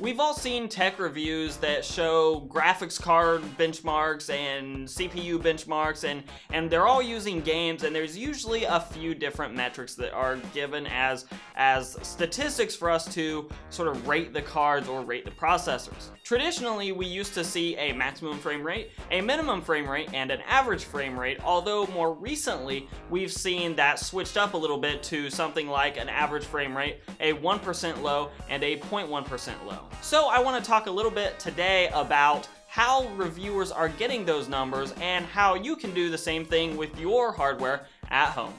We've all seen tech reviews that show graphics card benchmarks and CPU benchmarks and, and they're all using games and there's usually a few different metrics that are given as, as statistics for us to sort of rate the cards or rate the processors. Traditionally, we used to see a maximum frame rate, a minimum frame rate, and an average frame rate, although more recently we've seen that switched up a little bit to something like an average frame rate, a 1% low, and a 0.1% low. So I want to talk a little bit today about how reviewers are getting those numbers and how you can do the same thing with your hardware at home.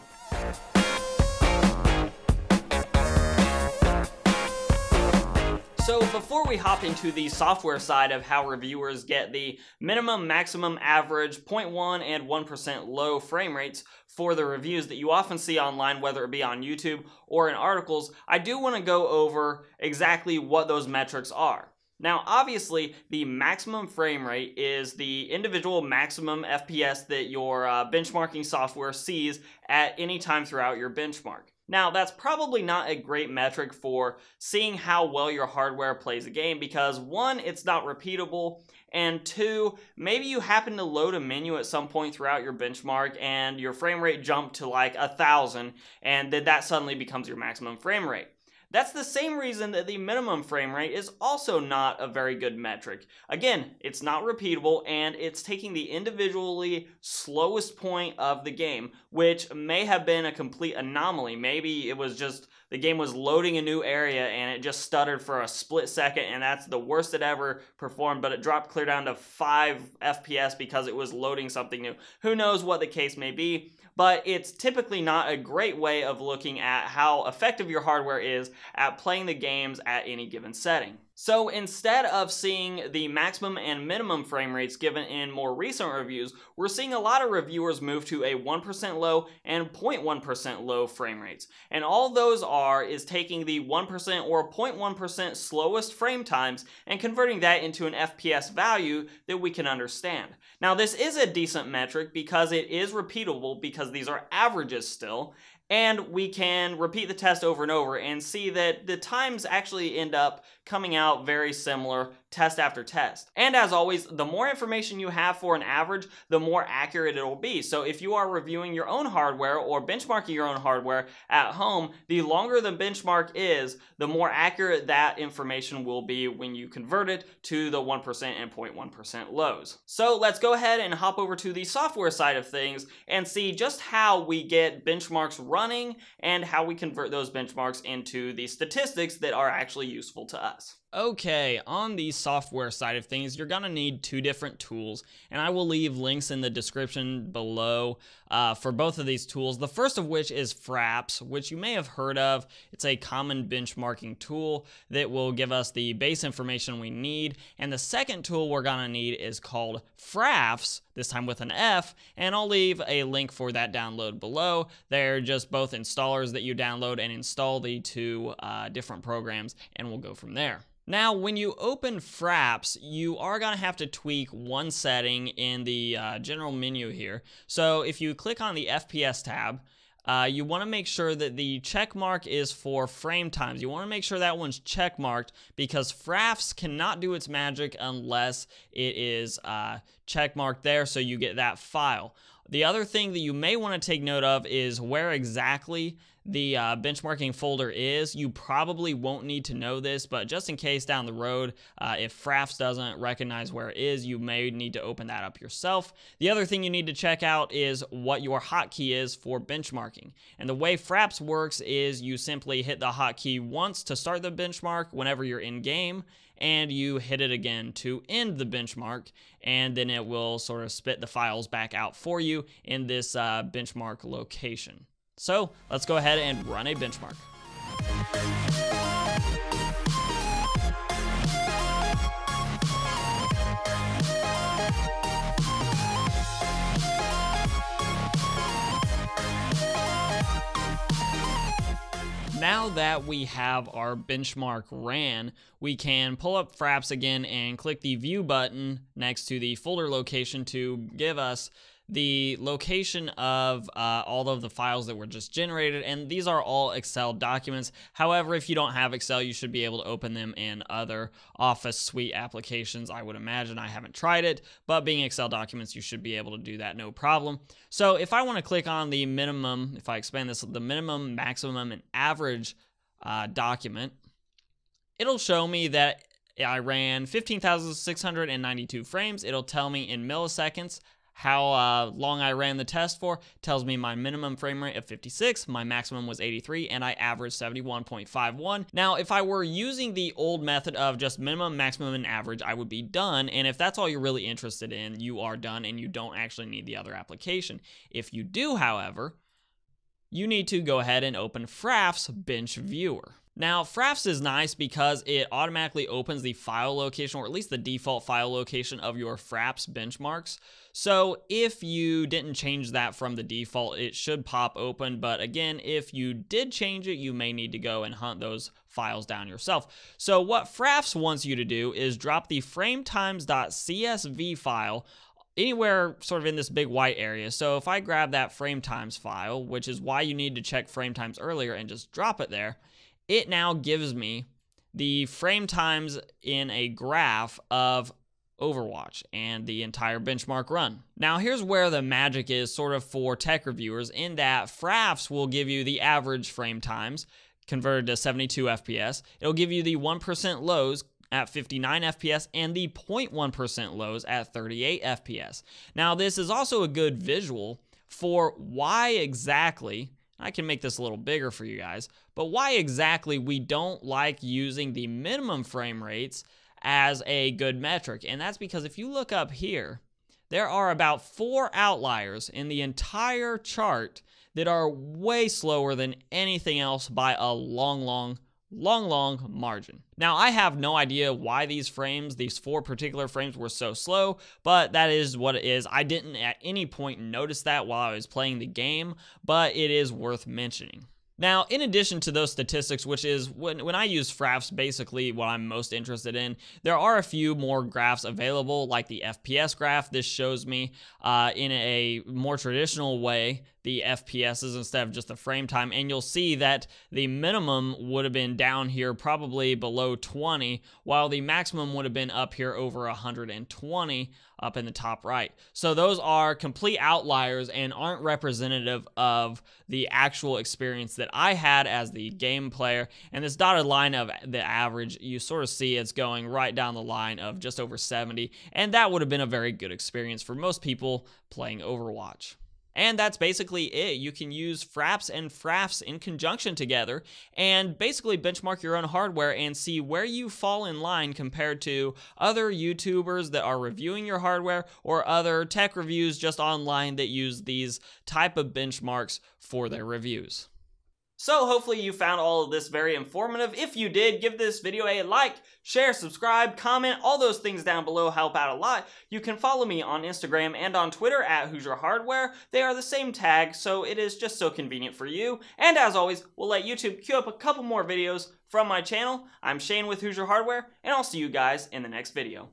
So before we hop into the software side of how reviewers get the minimum, maximum, average, 0.1 and 1% low frame rates for the reviews that you often see online, whether it be on YouTube or in articles, I do want to go over exactly what those metrics are. Now, obviously, the maximum frame rate is the individual maximum FPS that your uh, benchmarking software sees at any time throughout your benchmark. Now, that's probably not a great metric for seeing how well your hardware plays a game because one, it's not repeatable, and two, maybe you happen to load a menu at some point throughout your benchmark and your frame rate jumped to like a thousand, and then that suddenly becomes your maximum frame rate. That's the same reason that the minimum frame rate is also not a very good metric. Again, it's not repeatable and it's taking the individually slowest point of the game, which may have been a complete anomaly. Maybe it was just the game was loading a new area and it just stuttered for a split second and that's the worst it ever performed, but it dropped clear down to 5 FPS because it was loading something new. Who knows what the case may be? but it's typically not a great way of looking at how effective your hardware is at playing the games at any given setting. So instead of seeing the maximum and minimum frame rates given in more recent reviews, we're seeing a lot of reviewers move to a 1% low and 0.1% low frame rates. And all those are is taking the 1% or 0.1% slowest frame times and converting that into an FPS value that we can understand. Now this is a decent metric because it is repeatable because these are averages still, and we can repeat the test over and over and see that the times actually end up coming out very similar test after test. And as always, the more information you have for an average, the more accurate it will be. So if you are reviewing your own hardware or benchmarking your own hardware at home, the longer the benchmark is, the more accurate that information will be when you convert it to the 1% and 0.1% lows. So let's go ahead and hop over to the software side of things and see just how we get benchmarks running and how we convert those benchmarks into the statistics that are actually useful to us. Okay, on the software side of things, you're going to need two different tools, and I will leave links in the description below uh, for both of these tools. The first of which is Fraps, which you may have heard of. It's a common benchmarking tool that will give us the base information we need. And the second tool we're going to need is called Frafs, this time with an F, and I'll leave a link for that download below. They're just both installers that you download and install the two uh, different programs, and we'll go from there. Now, when you open Fraps, you are going to have to tweak one setting in the uh, general menu here. So if you click on the FPS tab, uh, you want to make sure that the check mark is for frame times. You want to make sure that one's check marked because Fraps cannot do its magic unless it is uh, check marked there so you get that file. The other thing that you may want to take note of is where exactly the uh, benchmarking folder is. You probably won't need to know this, but just in case down the road, uh, if Fraps doesn't recognize where it is, you may need to open that up yourself. The other thing you need to check out is what your hotkey is for benchmarking. And the way Fraps works is you simply hit the hotkey once to start the benchmark whenever you're in game, and you hit it again to end the benchmark, and then it will sort of spit the files back out for you in this uh, benchmark location. So let's go ahead and run a benchmark. now that we have our benchmark ran, we can pull up Fraps again and click the view button next to the folder location to give us the location of uh, all of the files that were just generated, and these are all Excel documents. However, if you don't have Excel, you should be able to open them in other Office Suite applications. I would imagine I haven't tried it, but being Excel documents, you should be able to do that no problem. So if I want to click on the minimum, if I expand this, the minimum, maximum, and average uh, document, it'll show me that I ran 15,692 frames. It'll tell me in milliseconds how uh, long I ran the test for. Tells me my minimum frame rate of 56, my maximum was 83, and I averaged 71.51. Now, if I were using the old method of just minimum, maximum, and average, I would be done. And if that's all you're really interested in, you are done and you don't actually need the other application. If you do, however, you need to go ahead and open Frafs Bench Viewer. Now, Frafs is nice because it automatically opens the file location, or at least the default file location of your Fraps benchmarks. So if you didn't change that from the default, it should pop open. But again, if you did change it, you may need to go and hunt those files down yourself. So what Frafs wants you to do is drop the frametimes.csv file anywhere sort of in this big white area. So if I grab that frame times file, which is why you need to check frame times earlier and just drop it there, it now gives me the frame times in a graph of Overwatch and the entire benchmark run. Now, here's where the magic is sort of for tech reviewers in that Frafs will give you the average frame times converted to 72 FPS. It'll give you the 1% lows at 59 FPS and the 0.1% lows at 38 FPS. Now, this is also a good visual for why exactly I can make this a little bigger for you guys, but why exactly we don't like using the minimum frame rates as a good metric. And that's because if you look up here, there are about four outliers in the entire chart that are way slower than anything else by a long, long long, long margin. Now, I have no idea why these frames, these four particular frames, were so slow, but that is what it is. I didn't at any point notice that while I was playing the game, but it is worth mentioning. Now, in addition to those statistics, which is when, when I use Frafs, basically what I'm most interested in, there are a few more graphs available, like the FPS graph. This shows me uh, in a more traditional way the FPSs instead of just the frame time. And you'll see that the minimum would have been down here probably below 20, while the maximum would have been up here over 120 up in the top right. So those are complete outliers and aren't representative of the actual experience that I had as the game player. And this dotted line of the average, you sort of see it's going right down the line of just over 70. And that would have been a very good experience for most people playing Overwatch. And that's basically it. You can use Fraps and Frafs in conjunction together and basically benchmark your own hardware and see where you fall in line compared to other YouTubers that are reviewing your hardware or other tech reviews just online that use these type of benchmarks for their reviews. So hopefully you found all of this very informative. If you did, give this video a like, share, subscribe, comment, all those things down below help out a lot. You can follow me on Instagram and on Twitter at Hoosier Hardware. They are the same tag, so it is just so convenient for you. And as always, we'll let YouTube queue up a couple more videos from my channel. I'm Shane with Hoosier Hardware, and I'll see you guys in the next video.